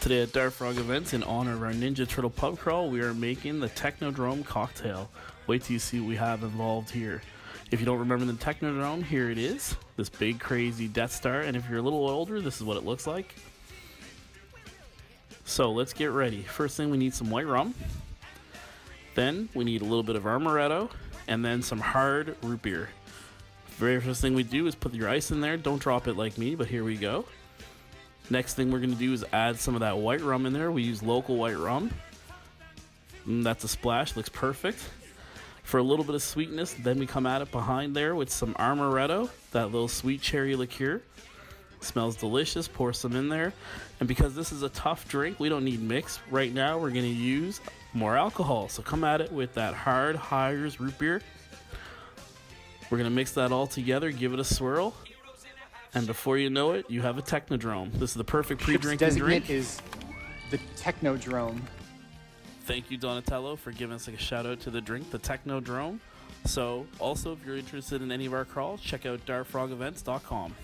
Today at Dart Frog Events, in honor of our Ninja Turtle pub crawl, we are making the Technodrome cocktail. Wait till you see what we have involved here. If you don't remember the Technodrome, here it is. This big crazy Death Star, and if you're a little older, this is what it looks like. So let's get ready. First thing, we need some white rum. Then we need a little bit of amaretto, and then some hard root beer. Very first thing we do is put your ice in there. Don't drop it like me, but here we go. Next thing we're going to do is add some of that white rum in there. We use local white rum. And that's a splash, looks perfect. For a little bit of sweetness, then we come at it behind there with some amaretto, that little sweet cherry liqueur. Smells delicious, pour some in there. And because this is a tough drink, we don't need mix. Right now, we're going to use more alcohol. So come at it with that hard Hires root beer. We're going to mix that all together, give it a swirl, and before you know it, you have a Technodrome. This is the perfect pre-drinking designate drink. is the Technodrome. Thank you, Donatello, for giving us a shout out to the drink, the Technodrome. So, also, if you're interested in any of our crawls, check out dartfrogevents.com.